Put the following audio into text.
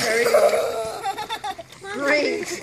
There we go. Great.